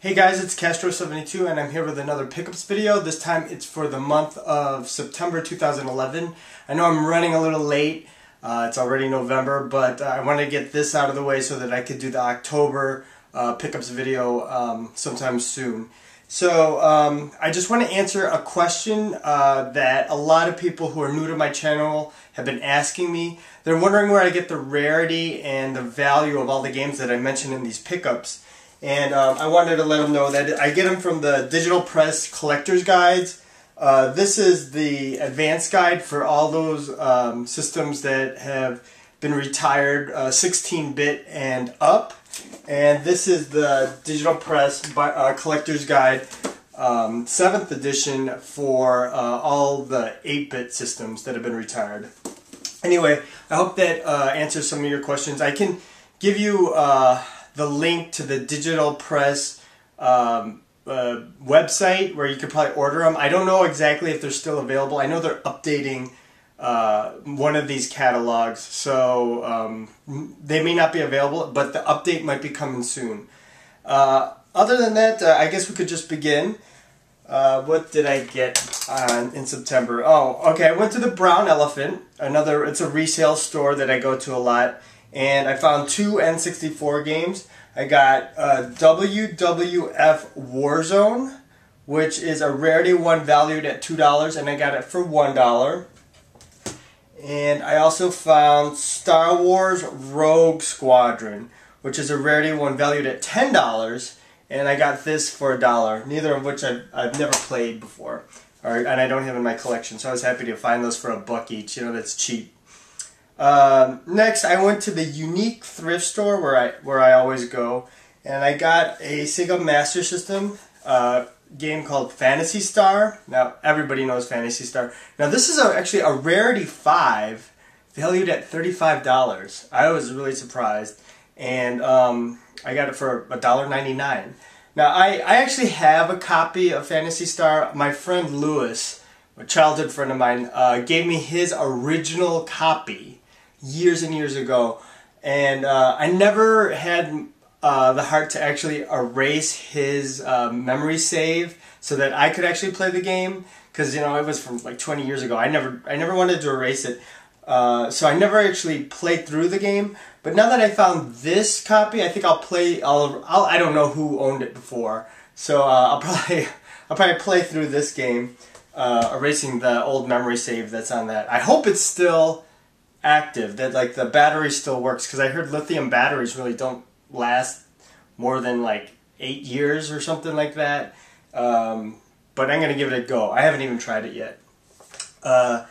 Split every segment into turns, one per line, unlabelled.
Hey guys, it's Castro72 and I'm here with another pickups video. This time it's for the month of September 2011. I know I'm running a little late. Uh, it's already November, but uh, I wanted to get this out of the way so that I could do the October uh, pickups video um, sometime soon. So um, I just want to answer a question uh, that a lot of people who are new to my channel have been asking me. They're wondering where I get the rarity and the value of all the games that I mentioned in these pickups. And um, I wanted to let them know that I get them from the Digital Press Collector's Guides. Uh, this is the advanced guide for all those um, systems that have been retired 16-bit uh, and up. And this is the Digital Press uh, Collector's Guide, um, 7th edition for uh, all the 8-bit systems that have been retired. Anyway, I hope that uh, answers some of your questions. I can give you uh, the link to the digital press um, uh, website where you could probably order them. I don't know exactly if they're still available. I know they're updating uh, one of these catalogs, so um, they may not be available, but the update might be coming soon. Uh, other than that, uh, I guess we could just begin. Uh, what did I get on, in September? Oh, okay. I went to the Brown Elephant. Another, it's a resale store that I go to a lot and I found two N64 games. I got uh, WWF Warzone, which is a rarity one valued at $2, and I got it for $1. And I also found Star Wars Rogue Squadron, which is a rarity one valued at $10, and I got this for a dollar, neither of which I've, I've never played before, or, and I don't have in my collection, so I was happy to find those for a buck each, you know, that's cheap. Um, next, I went to the unique thrift store where I where I always go, and I got a Sega Master System uh, game called Phantasy Star. Now everybody knows Phantasy Star. Now this is a, actually a rarity five, valued at thirty five dollars. I was really surprised, and um, I got it for a dollar ninety nine. Now I I actually have a copy of Phantasy Star. My friend Lewis, a childhood friend of mine, uh, gave me his original copy years and years ago, and uh, I never had uh, the heart to actually erase his uh, memory save so that I could actually play the game because you know it was from like 20 years ago. I never I never wanted to erase it, uh, so I never actually played through the game. But now that I found this copy, I think I'll play. I'll, I'll I don't know who owned it before, so uh, I'll probably I'll probably play through this game, uh, erasing the old memory save that's on that. I hope it's still active that like the battery still works because I heard lithium batteries really don't last more than like eight years or something like that. Um, but I'm gonna give it a go. I haven't even tried it yet. Uh,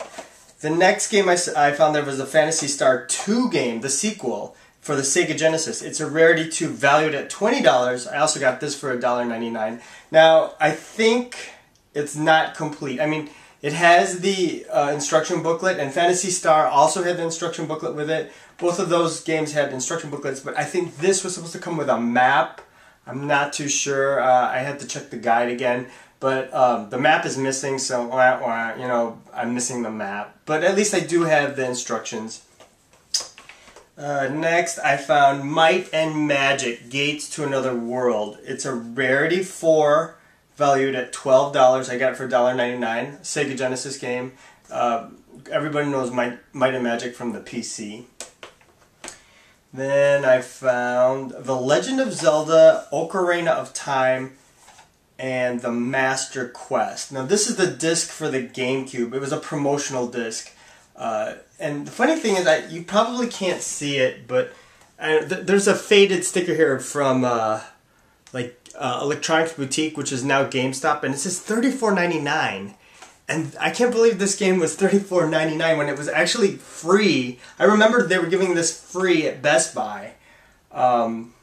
the next game I, I found there was the Phantasy Star 2 game, the sequel for the Sega Genesis. It's a rarity 2 valued at $20. I also got this for $1.99. Now, I think it's not complete. I mean, it has the uh, instruction booklet, and Phantasy Star also had the instruction booklet with it. Both of those games had instruction booklets, but I think this was supposed to come with a map. I'm not too sure. Uh, I had to check the guide again, but um, the map is missing, so wah, wah, you know I'm missing the map. But at least I do have the instructions. Uh, next, I found Might and Magic: Gates to Another World. It's a rarity four valued at $12. I got it for $1.99. Sega Genesis game. Uh, everybody knows Might, Might and Magic from the PC. Then I found The Legend of Zelda Ocarina of Time and The Master Quest. Now this is the disc for the GameCube. It was a promotional disc. Uh, and the funny thing is that you probably can't see it, but uh, th there's a faded sticker here from uh, like uh, Electronics Boutique, which is now GameStop, and it says $34.99. And I can't believe this game was $34.99 when it was actually free. I remember they were giving this free at Best Buy. Um,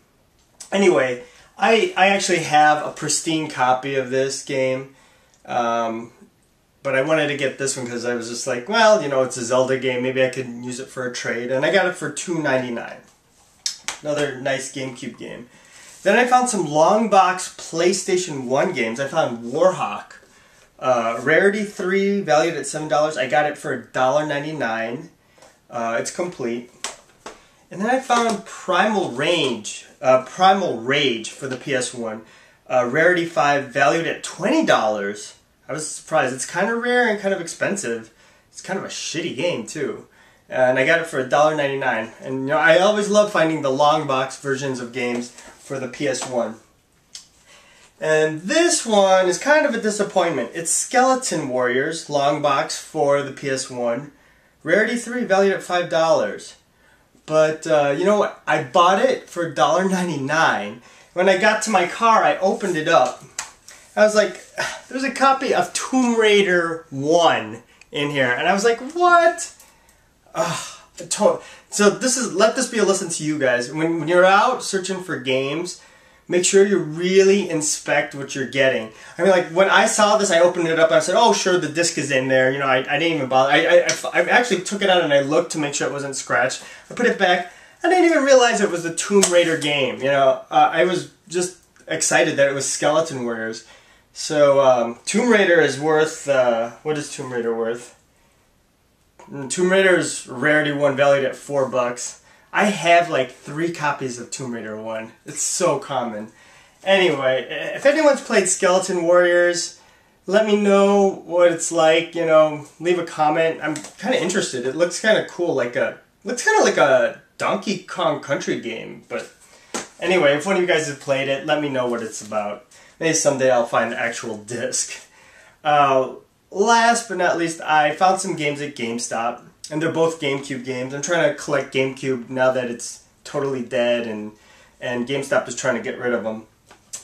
anyway, I, I actually have a pristine copy of this game. Um, but I wanted to get this one because I was just like, well, you know, it's a Zelda game. Maybe I could use it for a trade. And I got it for $2.99. Another nice GameCube game. Then I found some long box PlayStation 1 games. I found Warhawk. Uh, Rarity 3, valued at $7. I got it for $1.99. Uh, it's complete. And then I found Primal Range, uh, Primal Rage for the PS1. uh, Rarity 5 valued at $20. I was surprised. It's kind of rare and kind of expensive. It's kind of a shitty game too. And I got it for $1.99. And you know, I always love finding the long box versions of games for the PS1. And this one is kind of a disappointment. It's Skeleton Warriors, long box for the PS1. Rarity 3 valued at $5. But uh, you know what? I bought it for $1.99. When I got to my car, I opened it up. I was like, there's a copy of Tomb Raider 1 in here. And I was like, what? Ugh, so this is, let this be a lesson to you guys. When, when you're out searching for games, make sure you really inspect what you're getting. I mean, like, when I saw this, I opened it up and I said, oh, sure, the disc is in there. You know, I, I didn't even bother. I, I, I actually took it out and I looked to make sure it wasn't scratched. I put it back. I didn't even realize it was a Tomb Raider game. You know, uh, I was just excited that it was Skeleton Warriors. So, um, Tomb Raider is worth, uh, what is Tomb Raider worth? Mm, Tomb Raider's Rarity 1 valued at 4 bucks. I have like three copies of Tomb Raider 1. It's so common. Anyway, if anyone's played Skeleton Warriors, let me know what it's like, you know, leave a comment. I'm kind of interested. It looks kind of cool, like a, looks kind of like a Donkey Kong Country game, but anyway, if one of you guys have played it, let me know what it's about. Maybe someday I'll find the actual disc. Uh, last but not least, I found some games at GameStop and they're both GameCube games. I'm trying to collect GameCube now that it's totally dead and and GameStop is trying to get rid of them.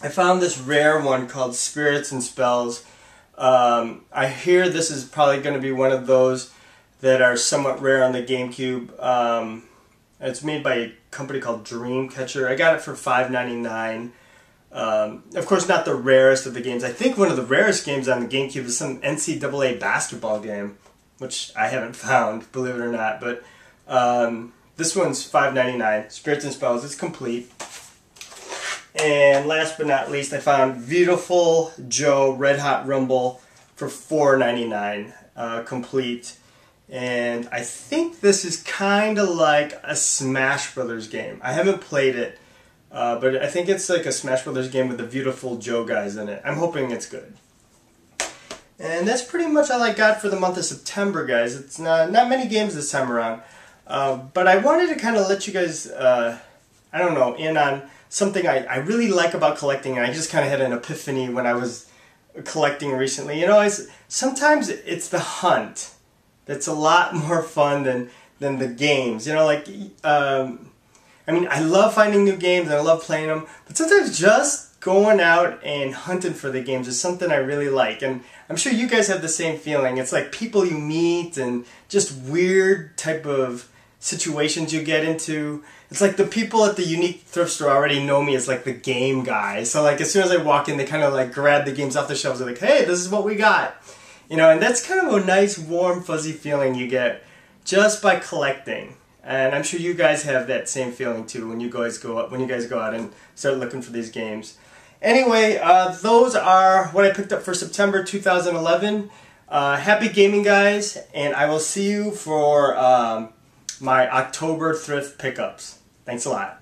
I found this rare one called Spirits and Spells. Um, I hear this is probably going to be one of those that are somewhat rare on the GameCube. Um, it's made by a company called Dreamcatcher. I got it for $5.99. Um, of course, not the rarest of the games. I think one of the rarest games on the GameCube is some NCAA basketball game which I haven't found, believe it or not. But um, this one's five ninety nine. Spirits and Spells. It's complete. And last but not least, I found Beautiful Joe Red Hot Rumble for four ninety nine, uh, complete. And I think this is kind of like a Smash Brothers game. I haven't played it, uh, but I think it's like a Smash Brothers game with the beautiful Joe guys in it. I'm hoping it's good. And that's pretty much all I got for the month of September, guys. It's not, not many games this time around. Uh, but I wanted to kind of let you guys, uh, I don't know, in on something I, I really like about collecting. And I just kind of had an epiphany when I was collecting recently. You know, it's, sometimes it's the hunt that's a lot more fun than, than the games. You know, like, um, I mean, I love finding new games and I love playing them. But sometimes just going out and hunting for the games is something I really like. And I'm sure you guys have the same feeling. It's like people you meet and just weird type of situations you get into. It's like the people at the unique thrift store already know me as like the game guy. So like as soon as I walk in, they kind of like grab the games off the shelves. They're like, hey, this is what we got. You know, and that's kind of a nice, warm, fuzzy feeling you get just by collecting. And I'm sure you guys have that same feeling too when you guys go out, when you guys go out and start looking for these games. Anyway, uh, those are what I picked up for September 2011. Uh, happy gaming, guys, and I will see you for um, my October thrift pickups. Thanks a lot.